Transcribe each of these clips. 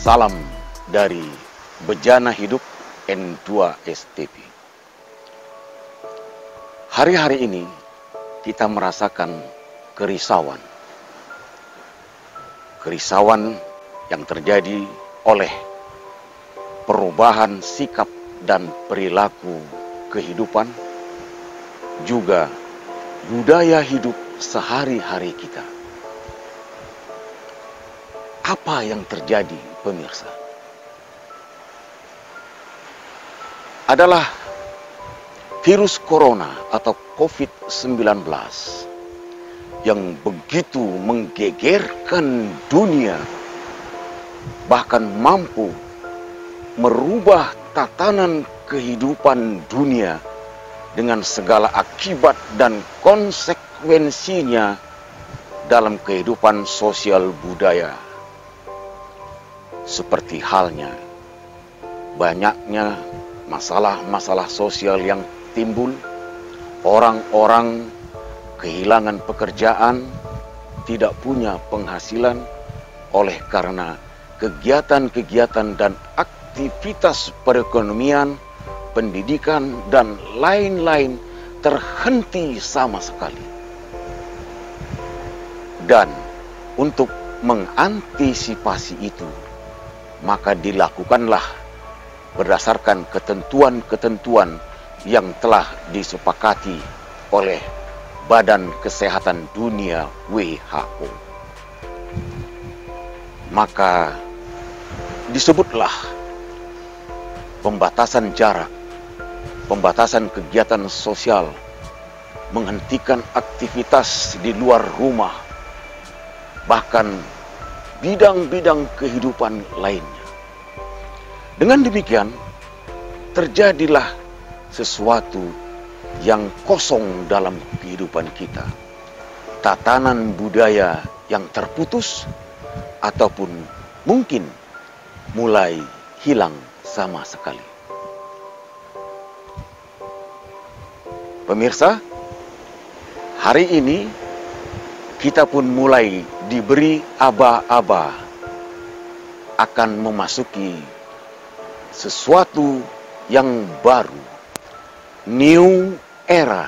Salam dari Bejana Hidup N2 STP. Hari-hari ini kita merasakan kerisauan. Kerisauan yang terjadi oleh perubahan sikap dan perilaku kehidupan, juga budaya hidup sehari-hari kita. Apa yang terjadi, pemirsa? Adalah virus corona atau COVID-19 yang begitu menggegerkan dunia, bahkan mampu merubah tatanan kehidupan dunia dengan segala akibat dan konsekuensinya dalam kehidupan sosial budaya. Seperti halnya banyaknya masalah-masalah sosial yang timbul, orang-orang kehilangan pekerjaan, tidak punya penghasilan oleh karena kegiatan-kegiatan dan aktivitas perekonomian, pendidikan, dan lain-lain terhenti sama sekali. Dan untuk mengantisipasi itu, maka dilakukanlah berdasarkan ketentuan-ketentuan yang telah disepakati oleh Badan Kesehatan Dunia WHO. Maka disebutlah pembatasan jarak, pembatasan kegiatan sosial, menghentikan aktivitas di luar rumah, bahkan bidang-bidang kehidupan lainnya. Dengan demikian, terjadilah sesuatu yang kosong dalam kehidupan kita. Tatanan budaya yang terputus ataupun mungkin mulai hilang sama sekali. Pemirsa, hari ini kita pun mulai diberi aba-aba akan memasuki sesuatu yang baru, new era,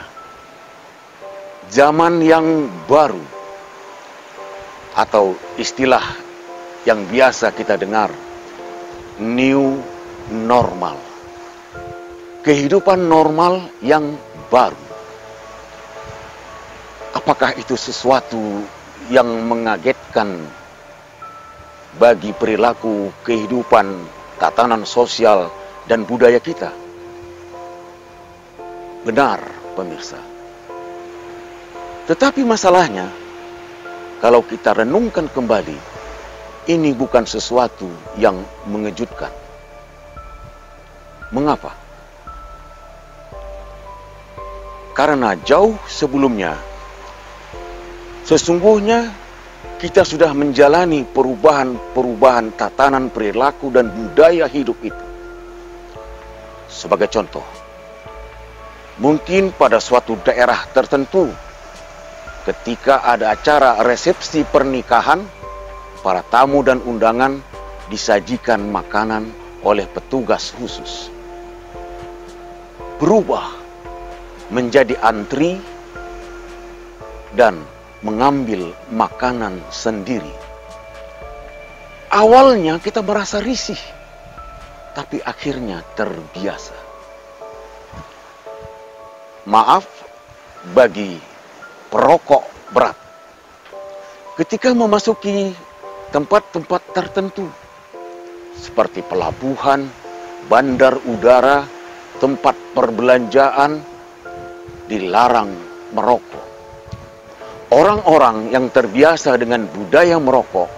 zaman yang baru, atau istilah yang biasa kita dengar, new normal. Kehidupan normal yang baru. Apakah itu sesuatu yang mengagetkan bagi perilaku kehidupan, tatanan sosial, dan budaya kita? Benar, pemirsa. Tetapi masalahnya, kalau kita renungkan kembali, ini bukan sesuatu yang mengejutkan. Mengapa? Karena jauh sebelumnya, sesungguhnya kita sudah menjalani perubahan-perubahan tatanan perilaku dan budaya hidup itu. Sebagai contoh, mungkin pada suatu daerah tertentu, ketika ada acara resepsi pernikahan, para tamu dan undangan disajikan makanan oleh petugas khusus. Berubah menjadi antri dan mengambil makanan sendiri. Awalnya kita merasa risih, tapi akhirnya terbiasa. Maaf bagi perokok berat. Ketika memasuki tempat-tempat tertentu, seperti pelabuhan, bandar udara, tempat perbelanjaan, dilarang merokok. Orang-orang yang terbiasa dengan budaya merokok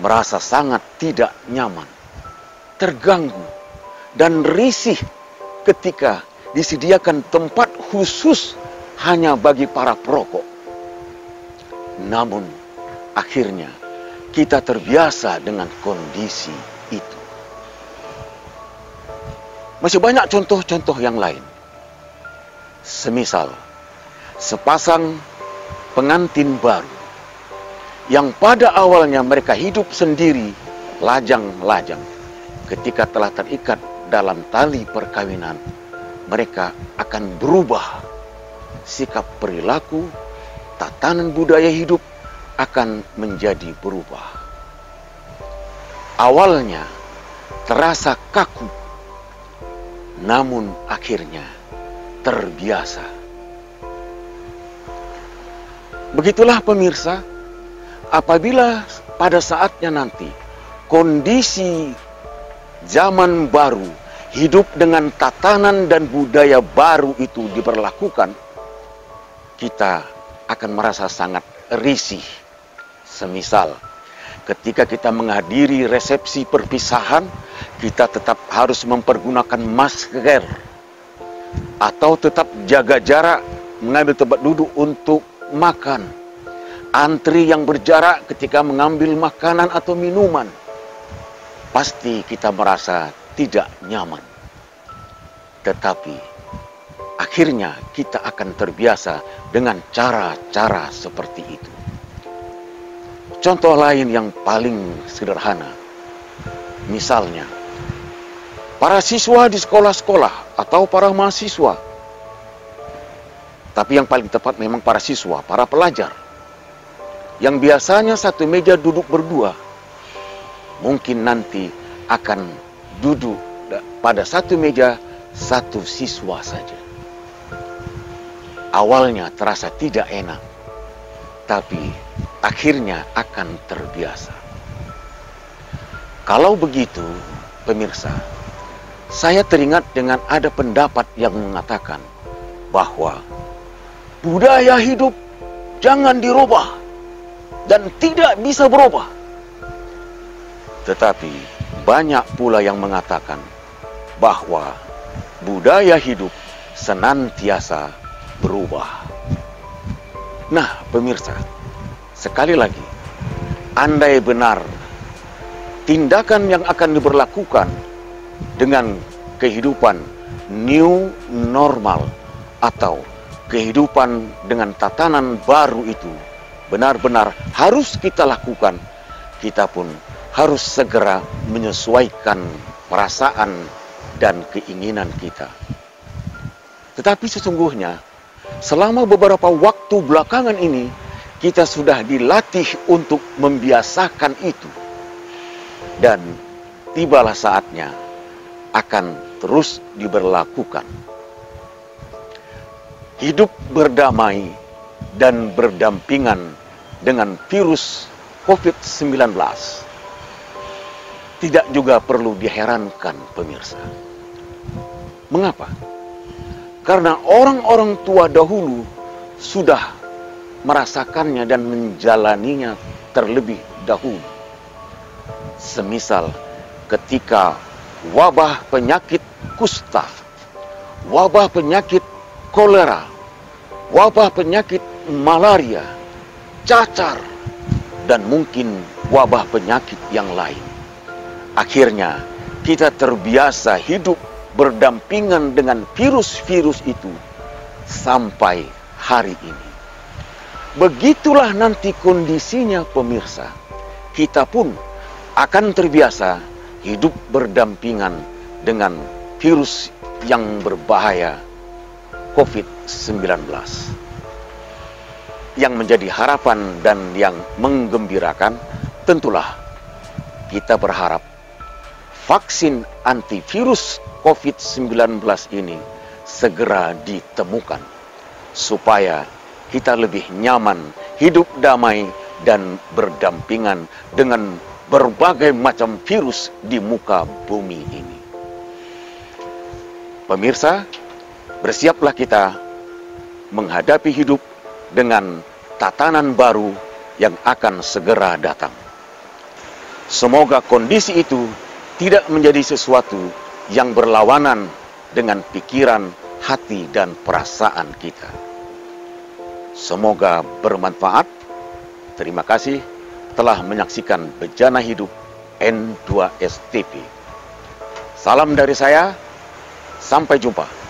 merasa sangat tidak nyaman, terganggu, dan risih ketika disediakan tempat khusus hanya bagi para perokok. Namun, akhirnya kita terbiasa dengan kondisi itu. Masih banyak contoh-contoh yang lain. Semisal, sepasang pengantin baru yang pada awalnya mereka hidup sendiri lajang-lajang. Ketika telah terikat dalam tali perkawinan mereka akan berubah. Sikap perilaku tatanan budaya hidup akan menjadi berubah. Awalnya terasa kaku namun akhirnya terbiasa Begitulah pemirsa, apabila pada saatnya nanti kondisi zaman baru, hidup dengan tatanan dan budaya baru itu diberlakukan, kita akan merasa sangat risih. Semisal, ketika kita menghadiri resepsi perpisahan, kita tetap harus mempergunakan masker atau tetap jaga jarak mengambil tempat duduk untuk makan, antri yang berjarak ketika mengambil makanan atau minuman, pasti kita merasa tidak nyaman. Tetapi akhirnya kita akan terbiasa dengan cara-cara seperti itu. Contoh lain yang paling sederhana, misalnya para siswa di sekolah-sekolah atau para mahasiswa tapi yang paling tepat memang para siswa, para pelajar. Yang biasanya satu meja duduk berdua. Mungkin nanti akan duduk pada satu meja satu siswa saja. Awalnya terasa tidak enak, tapi akhirnya akan terbiasa. Kalau begitu, pemirsa, saya teringat dengan ada pendapat yang mengatakan bahwa budaya hidup jangan dirubah dan tidak bisa berubah. Tetapi banyak pula yang mengatakan bahwa budaya hidup senantiasa berubah. Nah, pemirsa, sekali lagi, andai benar tindakan yang akan diberlakukan dengan kehidupan new normal atau kehidupan dengan tatanan baru itu benar-benar harus kita lakukan, kita pun harus segera menyesuaikan perasaan dan keinginan kita. Tetapi sesungguhnya, selama beberapa waktu belakangan ini, kita sudah dilatih untuk membiasakan itu. Dan tibalah saatnya akan terus diberlakukan hidup berdamai dan berdampingan dengan virus COVID-19 tidak juga perlu diherankan pemirsa. Mengapa? Karena orang-orang tua dahulu sudah merasakannya dan menjalaninya terlebih dahulu. Semisal ketika wabah penyakit kusta, wabah penyakit kolera, wabah penyakit malaria, cacar, dan mungkin wabah penyakit yang lain. Akhirnya, kita terbiasa hidup berdampingan dengan virus-virus itu sampai hari ini. Begitulah nanti kondisinya pemirsa. Kita pun akan terbiasa hidup berdampingan dengan virus yang berbahaya COVID-19. Yang menjadi harapan dan yang menggembirakan tentulah kita berharap vaksin antivirus COVID-19 ini segera ditemukan supaya kita lebih nyaman hidup damai dan berdampingan dengan berbagai macam virus di muka bumi ini. Pemirsa, bersiaplah kita menghadapi hidup dengan tatanan baru yang akan segera datang. Semoga kondisi itu tidak menjadi sesuatu yang berlawanan dengan pikiran, hati, dan perasaan kita. Semoga bermanfaat. Terima kasih telah menyaksikan Bejana Hidup N2STP. Salam dari saya, sampai jumpa.